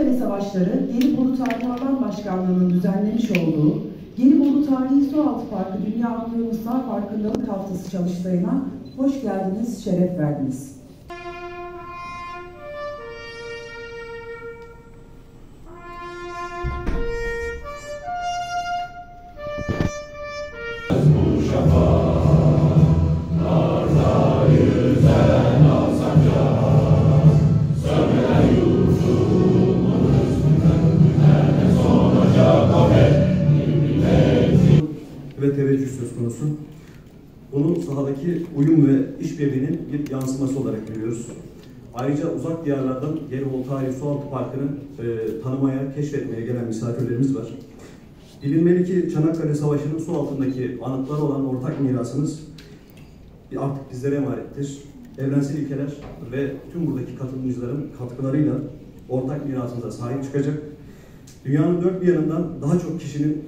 Çanakkale Savaşları Gelibolu Tarihi Alan Başkanlığı'nın düzenlemiş olduğu Gelibolu Tarihi Sualtı Parkı Dünya Okyanuslar Farkındalık Haftası çalıştayına hoş geldiniz, şeref verdiniz. Uyum ve işbirliğinin bir yansıması olarak görüyoruz. Ayrıca uzak diyarlardan Gelibolu Tarihi Sualtı Parkı'nı e, tanımaya, keşfetmeye gelen misafirlerimiz var. Bilinmeli ki Çanakkale Savaşı'nın su altındaki anıtları olan ortak mirasımız artık bizlere emanettir. Evrensel ilkeler ve tüm buradaki katılımcıların katkılarıyla ortak mirasımıza sahip çıkacak. Dünyanın dört bir yanından daha çok kişinin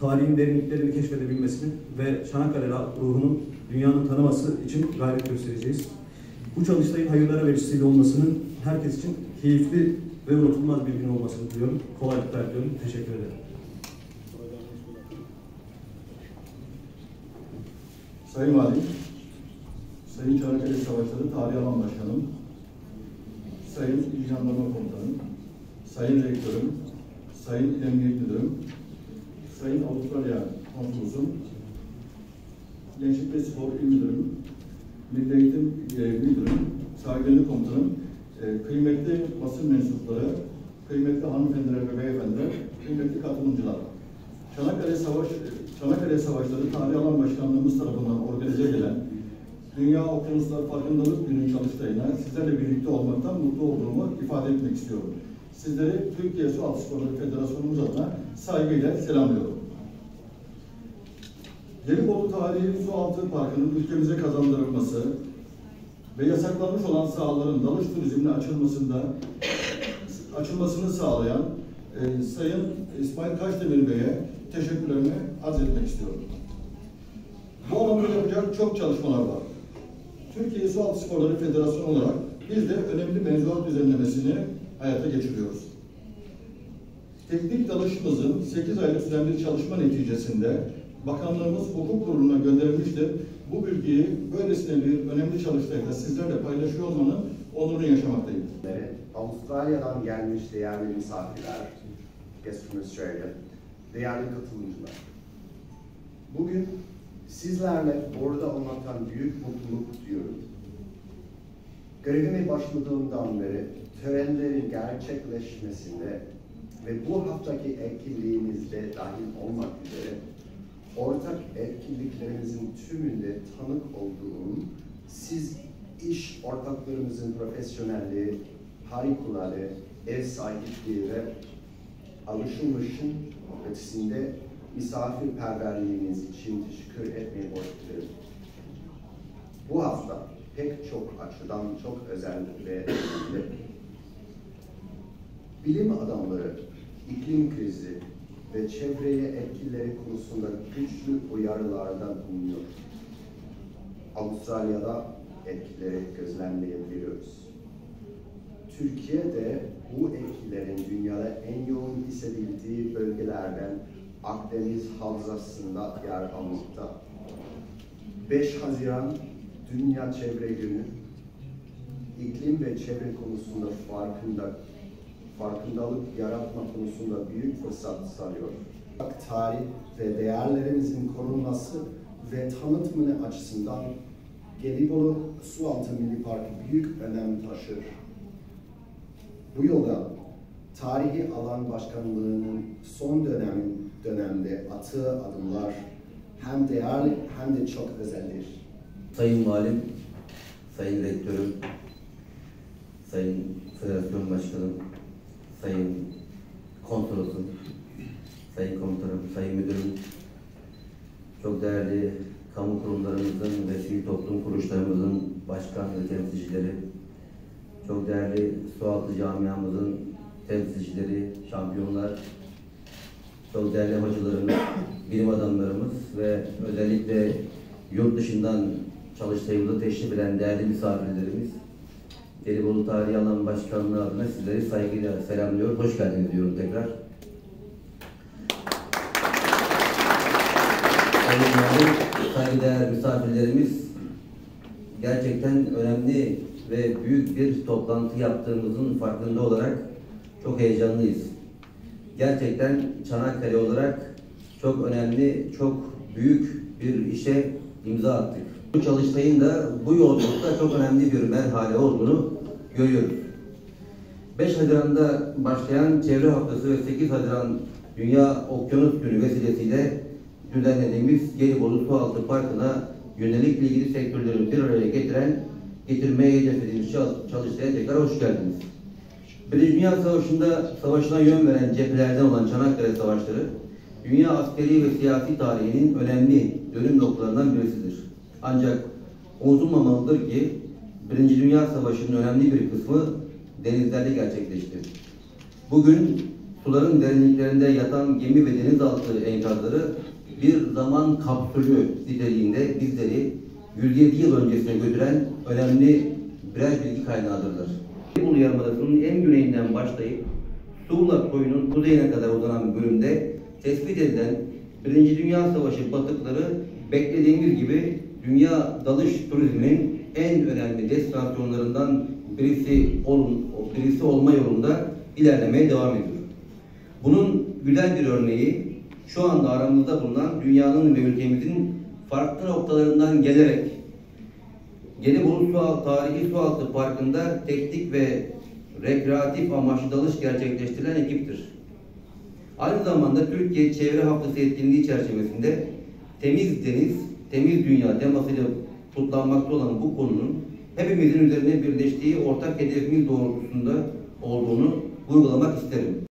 tarihin derinliklerini keşfedebilmesini ve Çanakkale ruhunun dünyanın tanıması için gayret göstereceğiz. Bu çalıştayın hayırlara vesile olmasının herkes için keyifli ve unutulmaz bir gün olmasını diliyorum. Kolaylıklar diliyorum. Teşekkür ederim. Sayın Valim, Sayın Çanakkale Savaşları Tarihi Alan Başkanım, Sayın İl Jandarma Komutanım, Sayın Rektörüm, Sayın Emniyet Müdürüm, Sayın Avustralya Konsolosum, Gençlik ve Spor İl Müdürüm, Milli Eğitim e, Müdürüm, Saygıdeğer Komutanım, kıymetli basın mensupları, kıymetli hanımefendiler ve beyefendiler, kıymetli katılımcılar. Çanakkale Savaş Çanakkale Savaşları Tarihi Alan Başkanlığımız tarafından organize edilen Dünya Okyanuslar Farkındalık Günü çalıştayına sizlerle birlikte olmaktan mutlu olduğumu ifade etmek istiyorum. Sizleri Türkiye Su Altı Sporları Federasyonumuz adına saygıyla selamlıyorum. Gelibolu Tarihi Su Altı Parkı'nın ülkemize kazandırılması ve yasaklanmış olan sahaların dalış turizmine açılmasında açılmasını sağlayan e, Sayın İsmail Kaşdemir Bey'e teşekkürlerimi arz etmek istiyorum. Bu alanda yapacak çok çalışmalar var. Türkiye Sualtı Sporları Federasyonu olarak biz de önemli mevzuat düzenlemesini hayata geçiriyoruz. Teknik dalışımızın 8 aylık süren bir çalışma neticesinde Bakanlığımız Hukuk Kurulu'na gönderilmiştir. Bu bilgiyi böylesine bir önemli çalıştayda sizlerle paylaşıyor olmanın onurunu yaşamaktayım. Avustralya'dan gelmiş değerli misafirler, guests from Australia, değerli katılımcılar. Bugün sizlerle burada olmaktan büyük mutluluk duyuyorum. Görevime başladığımdan beri törenlerin gerçekleşmesinde ve bu haftaki etkinliğimizde dahil olmak üzere ortak etkinliklerimizin tümünde tanık olduğum siz iş ortaklarımızın profesyonelliği, harikulade, ev sahipliği ve alışılmışın ötesinde misafirperverliğiniz için teşekkür etmeye borçluyum. Bu hafta pek çok açıdan çok özel ve. Bilim adamları iklim krizi ve çevreye etkileri konusunda güçlü uyarılarda bulunuyor. Avustralya'da etkileri gözlemleyebiliyoruz. Türkiye'de bu etkilerin dünyada en yoğun hissedildiği bölgelerden Akdeniz Havzası'nda yer almakta. 5 Haziran Dünya Çevre iklim ve çevre konusunda farkında farkındalık yaratma konusunda büyük fırsat sağlıyor. Tarih ve değerlerimizin korunması ve tanıtımı açısından Gelibolu Sualtı Milli Parkı büyük önem taşır. Bu yolda tarihi alan başkanlığının son dönemin dönemde attığı adımlar hem değerli hem de çok özeldir. Sayın Valim, Sayın Rektörüm, Sayın Federasyon Başkanım, Sayın Konsolosum, Sayın Komutanım, Sayın Müdürüm, çok değerli kamu kurumlarımızın ve sivil toplum kuruluşlarımızın başkan ve temsilcileri, çok değerli sualtı camiamızın temsilcileri, şampiyonlar, çok değerli hocalarımız, bilim adamlarımız ve özellikle yurt dışından çalıştayımıza teşrif eden değerli misafirlerimiz, Gelibolu Tarihi Alan Başkanlığı adına sizleri saygıyla selamlıyor. Hoş geldiniz diyorum tekrar. Saygıdeğer misafirlerimiz, gerçekten önemli ve büyük bir toplantı yaptığımızın farkında olarak çok heyecanlıyız. Gerçekten Çanakkale olarak çok önemli, çok büyük bir işe imza attık. Çalıştayın da bu yolculukta çok önemli bir merhale olduğunu görüyoruz. 5 Haziran'da başlayan Çevre Haftası ve 8 Haziran Dünya Okyanus Günü vesilesiyle düzenlediğimiz Gelibolu Sualtı Parkı'na yönelik ilgili sektörleri bir araya getiren, getirmeye hedeflediğimiz çal- çalıştaya tekrar hoş geldiniz. Birinci Dünya Savaşı'nda savaşına yön veren cephelerden olan Çanakkale Savaşları, dünya askeri ve siyasi tarihinin önemli dönüm noktalarından birisidir. Ancak unutulmamalıdır ki Birinci Dünya Savaşı'nın önemli bir kısmı denizlerde gerçekleşti. Bugün suların derinliklerinde yatan gemi ve denizaltı enkazları bir zaman kapsülü niteliğinde bizleri 107 yıl öncesine götüren önemli birer bilgi kaynağıdırlar. Bolu Yarımadası'nın en güneyinden başlayıp Suğla koyunun kuzeyine kadar uzanan bölümde tespit edilen Birinci Dünya Savaşı batıkları beklediğimiz gibi dünya dalış turizminin en önemli destinasyonlarından birisi olun, birisi olma yolunda ilerlemeye devam ediyor. Bunun güzel bir örneği şu anda aramızda bulunan dünyanın ve ülkemizin farklı noktalarından gelerek Gelibolu Sualtı Tarihi Sualtı Parkı'nda teknik ve rekreatif amaçlı dalış gerçekleştirilen ekiptir. Aynı zamanda Türkiye Çevre Haftası etkinliği çerçevesinde temiz deniz, temiz dünya temasıyla kutlanmakta olan bu konunun hepimizin üzerine birleştiği ortak hedefimiz doğrultusunda olduğunu vurgulamak isterim.